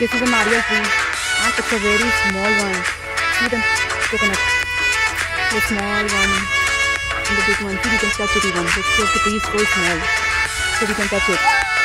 This is a nariyal tree and ah, it's a very small one. See the coconut. The small one and the big one. See you can touch it even. The, the tree is so small. So we can touch it.